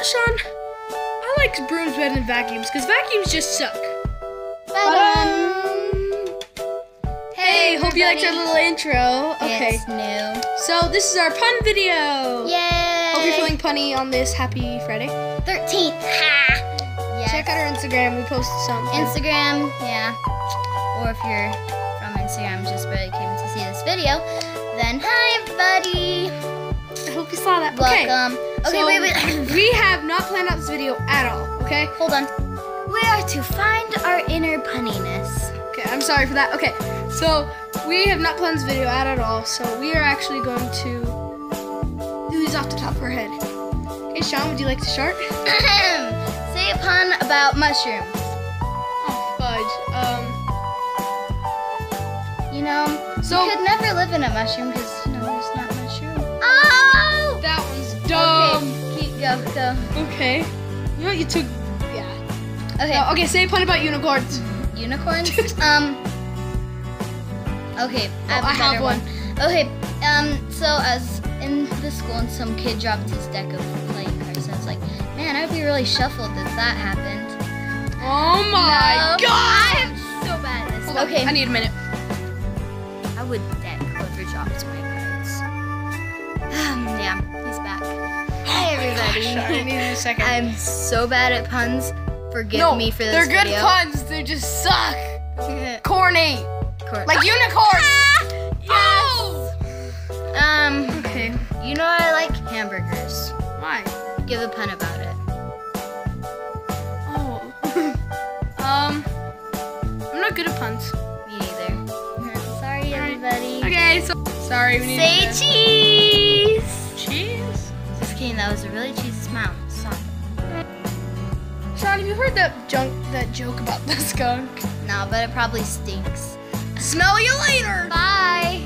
what, Sean? I like brooms better than vacuums because vacuums just suck. Hey, hope you liked our little intro. Okay, It's new. so this is our pun video. Yay! Hope you're feeling punny on this happy Friday. 13th. Ha! Yes. Check out our Instagram. We posted some. Instagram, yeah. Or if you're from Instagram, just barely came to see this video, then hi everybody. I hope you saw that. Welcome. Okay, so wait, wait. we have not planned out this video at all. Okay. Hold on. We are to find our inner punniness. Okay, I'm sorry for that. Okay, so we have not planned this video out at all, so we are actually going to do these off the top of our head. Okay, Sean, would you like to start? Say a pun about mushrooms. Oh, fudge. Um, You know, So- you could never live in a mushroom because you know there's not Okay, keep go go. Okay. You know you took? Yeah. Okay, No, okay, say a pun about unicorns. unicorns. um. Okay, I have Oh, I have better one. Okay, um. So as in the school, and some kid dropped his deck of playing cards, I was like, man, I'd be really shuffled if that happened. Oh my No, god! I'm so bad at this. Hold on, okay, I need a minute. I would deck whoever dropped my cards. yeah, he's back. Oh I need a second. I'm so bad at puns. Forgive no, me for this they're good video. puns. They just suck. Corny. Cor- Like unicorn. yes. Um, Okay. you know I like hamburgers. Why? Give a pun about it. Oh. um. I'm not good at puns. Me neither. Sorry, everybody. Okay, so sorry. We need Say cheese. Have you heard that junk that joke about the skunk? No, but it probably stinks. Smell you later. Bye.